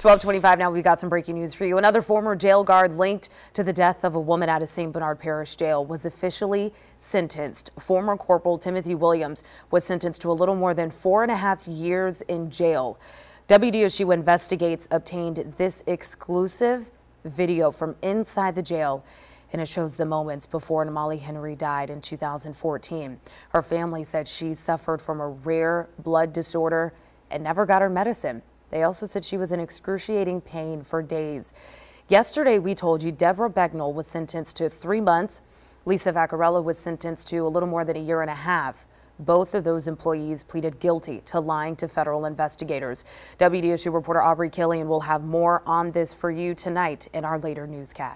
1225 now, we've got some breaking news for you. Another former jail guard linked to the death of a woman at a St. Bernard Parish jail was officially sentenced. Former Corporal Timothy Williams was sentenced to a little more than four and a half years in jail. WDSU Investigates obtained this exclusive video from inside the jail and it shows the moments before Namali Henry died in 2014. Her family said she suffered from a rare blood disorder and never got her medicine. They also said she was in excruciating pain for days. Yesterday, we told you Deborah Becnel was sentenced to three months. Lisa Vaccarella was sentenced to a little more than a year and a half. Both of those employees pleaded guilty to lying to federal investigators. WDSU reporter Aubrey Killian will have more on this for you tonight in our later newscast.